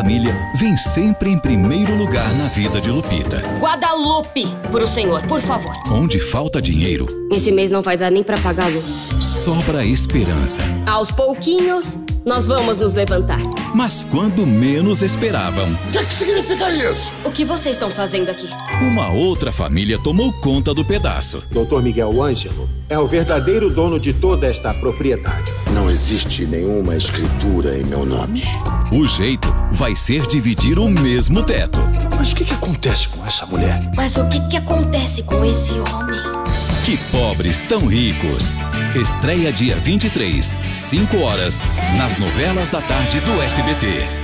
família vem sempre em primeiro lugar na vida de Lupita. Guadalupe, pro senhor, por favor. Onde falta dinheiro, Esse mês não vai dar nem pra pagar a luz. sobra esperança. Aos pouquinhos, nós vamos nos levantar. Mas quando menos esperavam, O que, é que significa isso? O que vocês estão fazendo aqui? uma outra família tomou conta do pedaço. Dr. Miguel Ângelo é o verdadeiro dono de toda esta propriedade. Não existe nenhuma escritura em meu nome. O jeito vai ser dividir o mesmo teto. Mas o que, que acontece com essa mulher? Mas o que que acontece com esse homem? Que pobres tão ricos. Estreia dia 23, 5 horas, nas novelas da tarde do SBT.